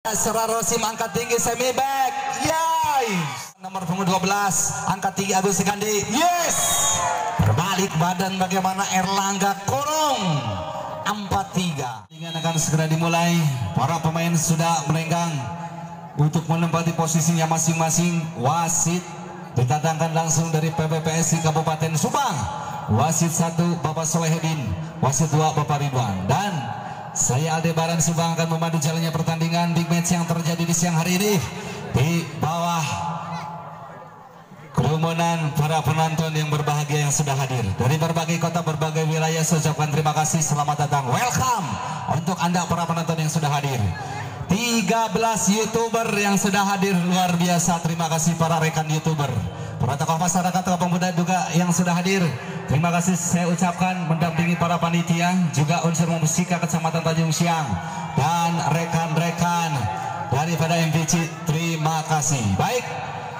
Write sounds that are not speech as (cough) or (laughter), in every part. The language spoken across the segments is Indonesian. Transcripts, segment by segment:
Serah Rosim angkat tinggi semi back. Yay. Nomor punggung 12 angkat tinggi Agus Sekandi. Yes. Berbalik badan bagaimana Erlangga Korong. 4-3. Dengan akan segera dimulai. Para pemain sudah merenggang untuk menempati posisinya masing-masing. Wasit ditatangkan langsung dari PPPSI Kabupaten Subang. Wasit 1 Bapak Solehedin, wasit 2 Bapak Ridwan dan saya Aldebaran Subang akan memandu jalannya pertandingan big match yang terjadi di siang hari ini di bawah kerumunan para penonton yang berbahagia yang sudah hadir. Dari berbagai kota berbagai wilayah saya ucapkan terima kasih. Selamat datang. Welcome untuk anda para penonton yang sudah hadir 13 youtuber yang sudah hadir. Luar biasa. Terima kasih para rekan youtuber. Para tokoh masyarakat tokoh pemuda juga yang sudah hadir. Terima kasih saya ucapkan mendampingi para panitia juga unsur musika kecamatan Tanjung Siang dan rekan-rekan daripada MPC terima kasih. Baik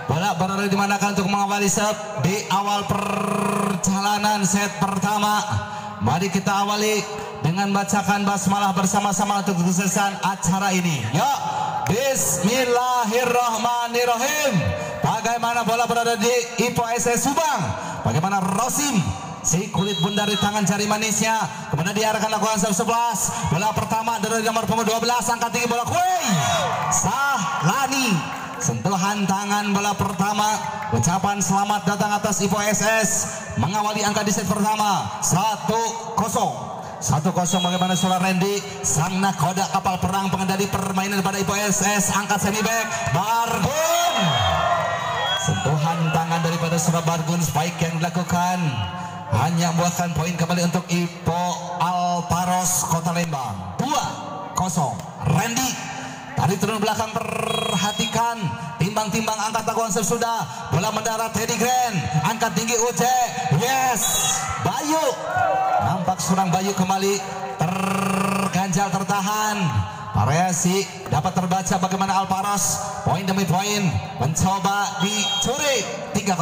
bola berada di manakah untuk mengawali set di awal perjalanan set pertama. Mari kita awali dengan bacakan basmalah bersama-sama untuk kesuksesan acara ini. Yuk Bismillahirrahmanirrahim. Bagaimana bola berada di Ipo SS Subang? Bagaimana Rosim? Si kulit bundar di tangan jari manisnya. Kemudian diarahkan lakukan 11 Bola pertama dari nomor punggung 12 Angkat tinggi bola. Kue Sahlani Sentuhan tangan bola pertama. Ucapan selamat datang atas Ipo SS Mengawali angka di set pertama. 1-0 satu kosong bagaimana suara Randy? Sang nakoda kapal perang pengendali permainan pada Ipo SS Angkat semi back Bargun! Sentuhan tangan daripada Surah Bargun Spike yang dilakukan. Hanya membuahkan poin kembali untuk Ipo Alparos Kota Lembang. Dua kosong. Randy Tadi turun belakang perhatikan. Timbang-timbang angkat takuan sesudah. Bola mendarat Teddy Grand Angkat tinggi Uce Yes Bayu Nampak surang Bayu kembali. Terganjal tertahan. Variasi dapat terbaca bagaimana Alparos Poin demi poin Mencoba dicuri. 3-0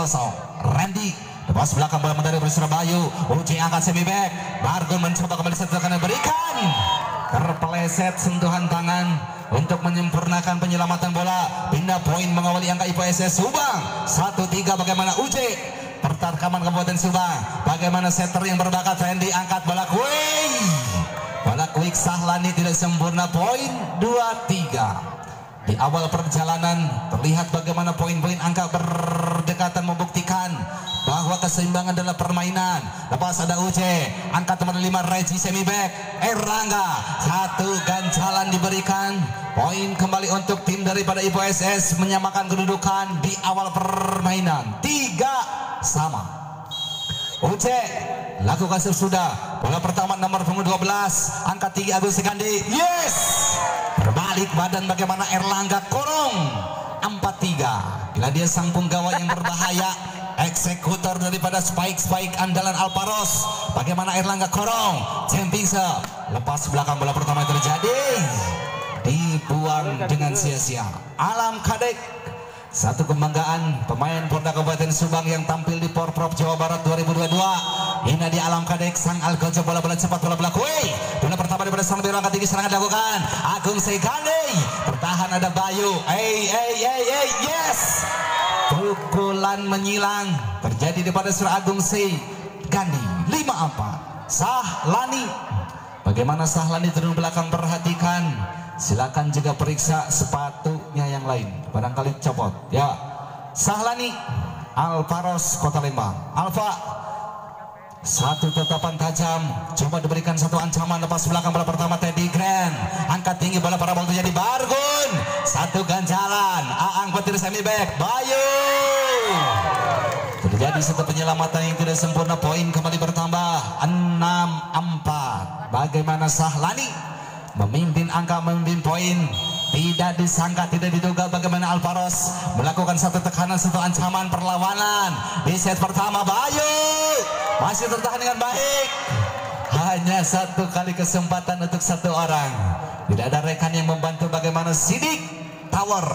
Randy Lepas belakang bola dari Surabaya Uji angkat semi back. Bargun mencoba kembali setelahkan berikan Terpeleset sentuhan tangan untuk menyempurnakan penyelamatan bola. Pindah poin mengawali angka IPSS Subang 1-3 bagaimana UJ pertarkaman Kabupaten Subang. Bagaimana setter yang berbakat? Randy angkat bola quick bola quick Sahlani tidak sempurna. Poin 2-3 di awal perjalanan terlihat bagaimana poin-poin angka berdekatan keseimbangan adalah permainan. Lepas ada UC, angka teman 5 Reggie semi back, Erlangga satu ganjalan diberikan. Poin kembali untuk tim daripada Ipo SS menyamakan kedudukan di awal permainan. Tiga sama. UC lakukan sesudah bola pertama nomor punggung 12 angka 3 Agus Sekandi yes berbalik badan bagaimana Erlangga Korong 4-3 bila dia sang punggawa yang berbahaya (laughs) eksekutor daripada spike-spike andalan Alparos. Bagaimana Erlangga Korong? Cempingse lepas belakang bola pertama terjadi. Dibuang dengan sia-sia. Alam kadek. Satu kebanggaan pemain Porda Kabupaten Subang yang tampil di Porprov Jawa Barat 2022 ini di alam kadek sang Algojo bola bola cepat bola bola kue bola pertama daripada sang biru angkat tinggi serangan dilakukan. Agung Sekane bertahan ada Bayu. Hey hey hey hey yes pukulan menyilang terjadi daripada Surah Agung C. Gandhi 5-4 Sahlani. Bagaimana Sahlani turun belakang? Perhatikan. Silakan juga periksa sepatunya yang lain. Barangkali copot. Ya. Sahlani Alvaros Kota Lembang. Alfa satu tetapan tajam coba diberikan satu ancaman lepas belakang bola pertama Teddy Grand. Angkat tinggi bola para bola terjadi Bargun. Satu ganjalan Aang petir semi back Bayu. Terjadi satu penyelamatan yang tidak sempurna poin kembali bertambah. 6-4 bagaimana Sahlani memimpin angka memimpin poin tidak disangka tidak diduga bagaimana Alvaros melakukan satu tekanan satu ancaman perlawanan. Di set pertama Bayu! Masih tertahan dengan baik. Hanya satu kali kesempatan untuk satu orang. Tidak ada rekan yang membantu bagaimana Sidik Tower.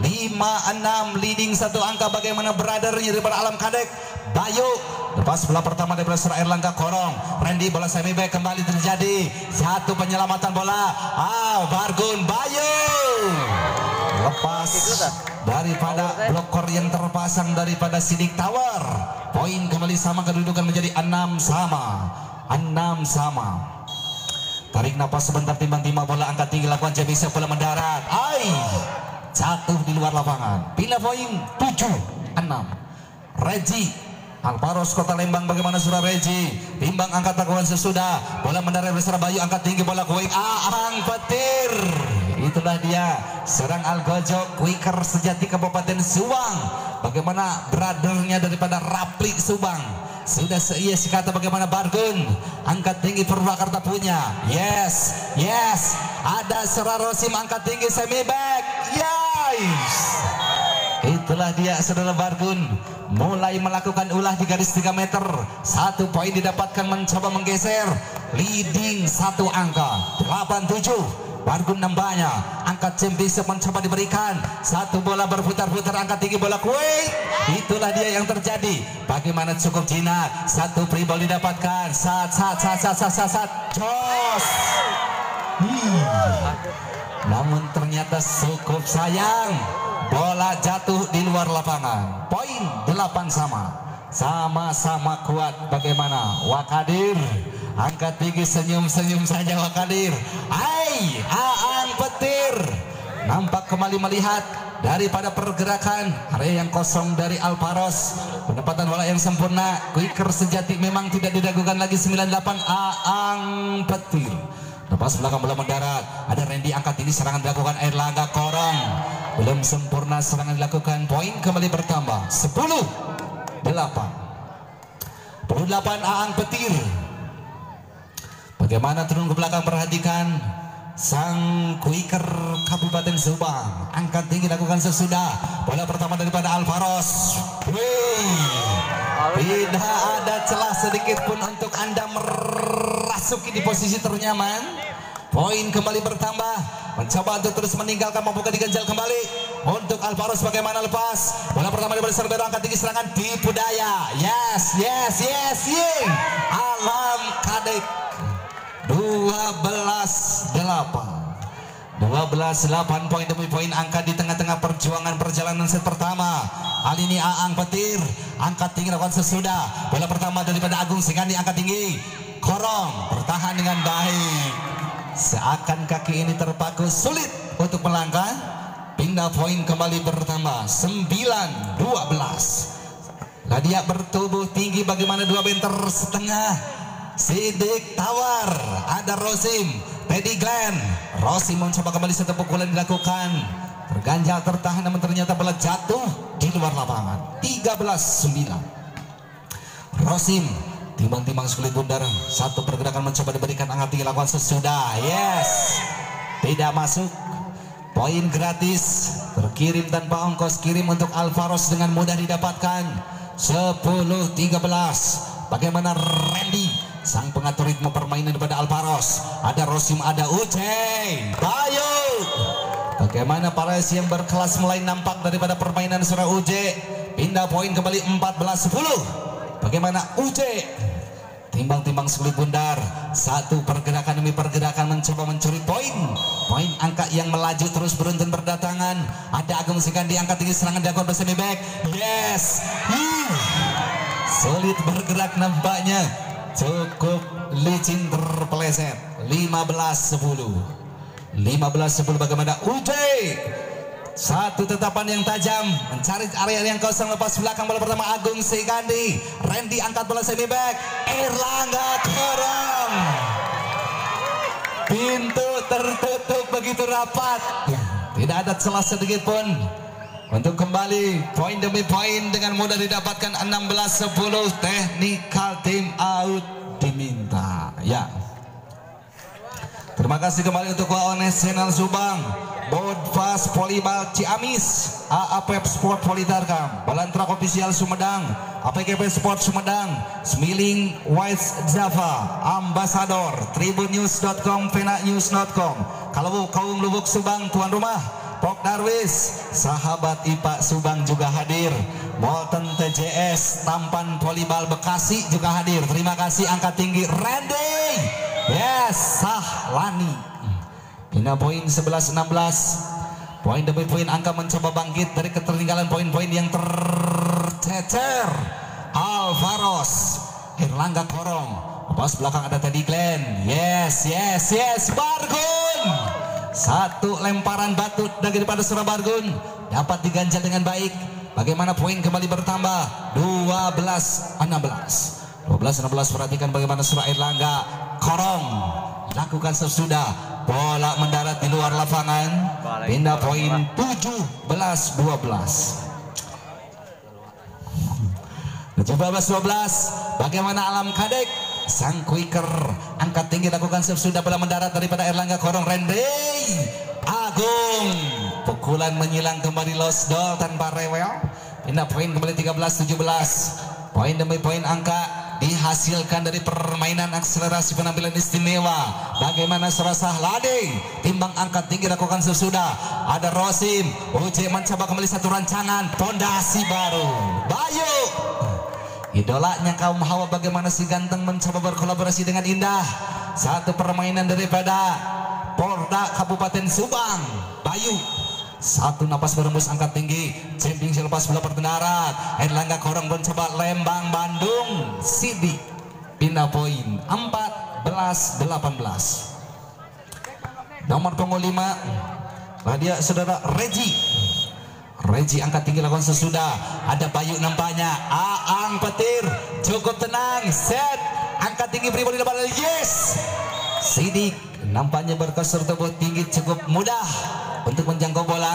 5-6 leading satu angka bagaimana brothernya daripada Alam Kadek Bayu Lepas bola pertama dari Profesor Erlangga Korong. Randy bola semi back kembali terjadi. Satu penyelamatan bola. Ah, Bargun Bayu. Lepas daripada blokor yang terpasang daripada Sidik Tower. Poin kembali sama kedudukan menjadi enam sama. Enam sama. Tarik nafas sebentar timbang-timbang bola angkat tinggi lakukan bisa bola mendarat. Ai jatuh di luar lapangan. Bila poin 7 6. Reji Alvaros Kota Lembang bagaimana surah Reji timbang angkat lakukan sesudah. Bola mendarat besar Bayu angkat tinggi bola kuing Aang Petir. Itulah dia serang Algojo Quicker sejati Kabupaten Subang. Bagaimana brothernya daripada Rapli Subang? Sudah seia kata bagaimana Bargun? Angkat tinggi Purwakarta punya. Yes yes. Ada Serah Rosim angkat tinggi semi back yes itulah dia saudara Bargun mulai melakukan ulah di garis 3 meter. Satu poin didapatkan mencoba menggeser. Leading satu angka 87 Bargun nambahnya angkat jam bisa mencoba diberikan. Satu bola berputar-putar angkat tinggi bola kue itulah dia yang terjadi. Bagaimana cukup jinak satu free ball didapatkan. Saat saat saat saat saat saat, saat. jos. Hmm. namun ternyata cukup sayang bola jatuh di luar lapangan. Poin 8 sama. Sama-sama kuat. Bagaimana? Wakadir. Angkat tinggi senyum-senyum saja Wakadir. Hai Aang Petir. Nampak kembali melihat daripada pergerakan. Area yang kosong dari Alparos penempatan bola yang sempurna. Quicker sejati memang tidak diragukan lagi. 98 Aang Petir. Lepas belakang bola mendarat. Ada Randy angkat ini serangan dilakukan. Erlangga Korong. Belum sempurna serangan dilakukan. Poin kembali bertambah. 10 8. 28 Aang Petir. Bagaimana turun ke belakang perhatikan sang quicker Kabupaten Subang. Angkat tinggi lakukan sesudah. Bola pertama daripada Alvaros. Tidak ada celah sedikit pun untuk Anda merasuki di posisi ternyaman. Poin kembali bertambah. Mencoba untuk terus meninggalkan membuka diganjal kembali. Untuk Alvaros bagaimana lepas. Bola pertama di Serbero angkat tinggi serangan di Budaya. Yes, yes, yes, ying. Alam Kadek. 12 8. 12 8 poin demi poin angka di tengah-tengah perjuangan perjalanan set pertama. Kali ini Aang Petir angkat tinggi lakukan sesudah. Bola pertama daripada Agung Singandi angkat tinggi. Korong bertahan dengan baik. Seakan kaki ini terpaku sulit untuk melangkah. Pindah poin kembali bertambah 9 12. Ladia bertubuh tinggi bagaimana dua benter setengah. Sidik tawar, ada Rosim, Teddy Glenn. Rosim mencoba kembali satu pukulan dilakukan. Terganjal tertahan namun ternyata bola jatuh di luar lapangan. 13 9. Rosim timbang-timbang sulit bundar. Satu pergerakan mencoba diberikan angkat tinggi lakukan sesudah. Yes. Tidak masuk. Poin gratis. Terkirim tanpa ongkos kirim untuk Alvaros dengan mudah didapatkan. 10-13 bagaimana Randy sang pengatur ritme permainan daripada Alvaros? Ada Rosim ada Uceng. Bayu. Bagaimana para yang berkelas mulai nampak daripada permainan surah Uce pindah poin kembali 14-10 bagaimana Uce timbang-timbang sulit bundar. Satu pergerakan demi pergerakan mencoba mencuri poin. Poin angka yang melaju terus beruntun berdatangan. Ada Agung Singkan diangkat tinggi serangan dilakukan bersemi back. Yes. Hmm. sulit bergerak nampaknya. Cukup licin terpeleset. 15-10 15-10 bagaimana? Ujay satu tetapan yang tajam mencari area yang kosong lepas belakang bola pertama Agung Sigandi. Randy angkat bola semi back. Erlangga Korong. Pintu tertutup begitu rapat. Tidak ada celah sedikit pun untuk kembali poin demi poin dengan mudah didapatkan 16-10 technical team out diminta. Ya. Terima kasih kembali untuk Waones Channel Subang. Bodfas Polibal Ciamis AAPEP Sport Politarkam Balantra Official Sumedang APKP Sport Sumedang Smiling Wise Java Ambassador Tribunnews.com Venanews.com Kalau kaum Lubuk Subang tuan rumah Pok Darwis, sahabat IPA Subang juga hadir. Molten TJS, Tampan Volleyball Bekasi juga hadir. Terima kasih angkat tinggi Randy. Yes, Sahlani. Pindah poin 11-16. Poin demi poin angka mencoba bangkit dari ketertinggalan poin-poin yang tercecer. Alvaros, Irlangga Korong. Pas belakang ada Teddy Glenn. Yes, yes, yes. Bargun. Satu lemparan batu daripada Surabargun dapat diganjal dengan baik. Bagaimana poin kembali bertambah? 12 16. 12 16 perhatikan bagaimana Surah Erlangga Korong lakukan sesudah bola mendarat di luar lapangan. Pindah poin 17 12 17 12 bagaimana alam kadek? Sang quicker. Angkat tinggi lakukan sesudah bola mendarat daripada Erlangga Korong Rende Agung. Pukulan menyilang kembali lost doll tanpa rewel. Pindah poin kembali 13 17 poin demi poin angka dihasilkan dari permainan akselerasi penampilan istimewa. Bagaimana serasa Lade? Timbang angkat tinggi lakukan sesudah. Ada Rosim. Uji mencoba kembali satu rancangan. Pondasi baru. Bayu! Idolanya kaum hawa bagaimana si ganteng mencoba berkolaborasi dengan indah. Satu permainan daripada Polda Kabupaten Subang. Bayu. Satu napas berembus angkat tinggi. Jemping selepas bola pertendarat. Erlangga Korong mencoba Lembang Bandung. Sidi. Pindah poin 14 18. Nomor punggung 5. Radia saudara Regi Reji angkat tinggi lakukan sesudah ada Bayu nampaknya Aang petir cukup tenang set angkat tinggi pribadi depan yes Sidik nampaknya berkesur tubuh tinggi cukup mudah untuk menjangkau bola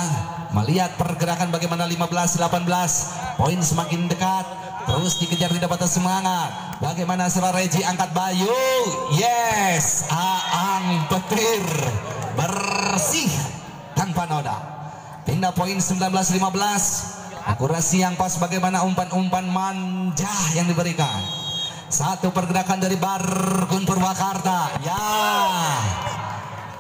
melihat pergerakan bagaimana 15-18 poin semakin dekat terus dikejar tidak patah semangat bagaimana setelah Reji angkat Bayu yes Aang petir bersih tanpa noda Pindah poin 19-15. Akurasi yang pas bagaimana umpan-umpan manja yang diberikan. Satu pergerakan dari Bargun Purwakarta. Ya.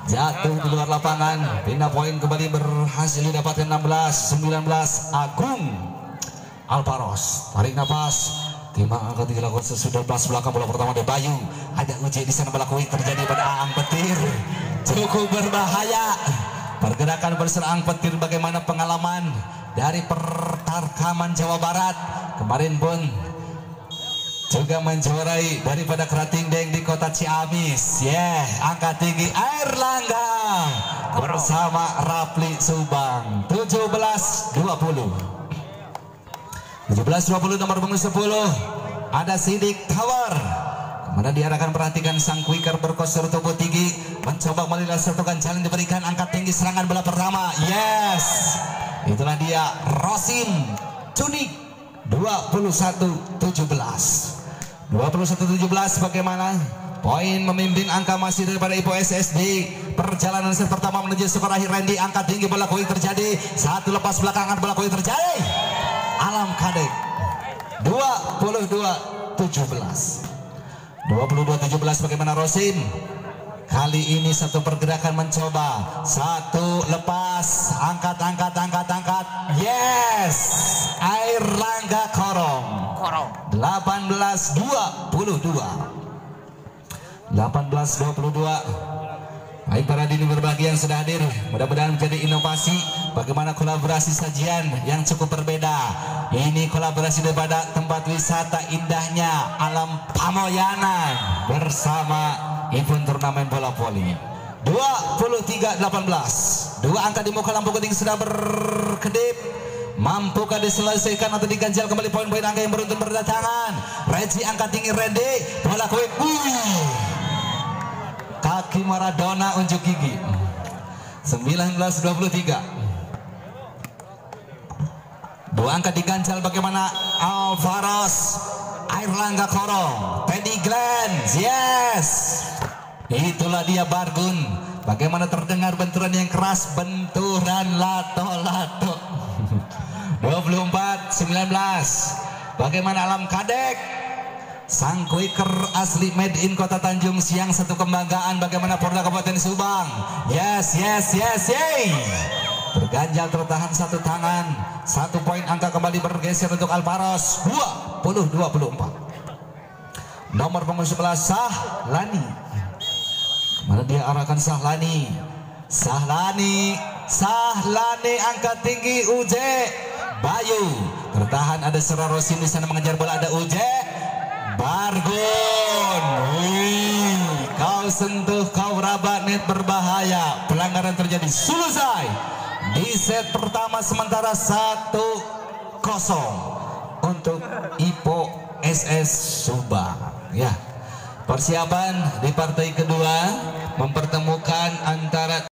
Jatuh di luar lapangan. Pindah poin kembali berhasil didapatkan 16-19. Agung Alparos. Tarik nafas. Timbang angkat dilakukan sesudah belas belakang bola pertama dari Bayu. Ada uji di sana melakui terjadi pada Aang Petir. Cukup berbahaya. Pergerakan berserang petir bagaimana pengalaman dari pertarkaman Jawa Barat kemarin pun juga menjuarai daripada Kerating Deng di kota Ciamis. Yeah, angka tinggi Air Langga bersama Rapli Subang 17 20. 17 20 nomor punggung 10 ada Sidik Tower Mana diarahkan perhatikan sang quicker berkosur tubuh tinggi mencoba melihat satukan jalan diberikan angkat tinggi serangan bola pertama. Yes. Itulah dia Rosim Cunik 21 17. 21 17 bagaimana? Poin memimpin angka masih daripada Ipo SSD. Perjalanan set pertama menuju skor akhir Randy angkat tinggi bola koi terjadi. Satu lepas belakangan bola koi terjadi. Alam Kadek 22 17. 22-17 bagaimana Rosim Kali ini satu pergerakan mencoba Satu lepas Angkat, angkat, angkat, angkat Yes Air 18-22 18-22 Baik para dini berbagi yang sudah hadir. Mudah-mudahan menjadi inovasi Bagaimana kolaborasi sajian yang cukup berbeda. Ini kolaborasi daripada tempat wisata indahnya Alam Pamoyanan Bersama event turnamen bola voli. 23-18 Dua angka di muka lampu kuning sudah berkedip Mampukah diselesaikan atau diganjal kembali poin-poin angka yang beruntun berdatangan? Regi angka tinggi Randy. Bola kue kaki Maradona unjuk gigi. 1923 dua angka diganjal bagaimana Alvaros Air Langga Korong Teddy Glenn. Yes. Itulah dia Bargun. Bagaimana terdengar benturan yang keras? Benturan lato-lato 24 19 bagaimana alam kadek? Sang quicker asli made in kota Tanjung Siang satu kebanggaan bagaimana Polda Kabupaten Subang. Yes, yes, yes, yay. terganjal tertahan satu tangan satu poin angka kembali bergeser untuk Alvaros. 20 24 nomor punggung 11 Sahlani. Mana dia arahkan Sahlani? Sahlani Sahlani angkat tinggi Uje Bayu tertahan ada Serah Rosin di sana mengejar bola ada Uje. Bargon. Wih, kau sentuh kau rabat net berbahaya. Pelanggaran terjadi. Selesai di set pertama sementara satu kosong untuk Ipo SS Subang. Ya persiapan di partai kedua mempertemukan antara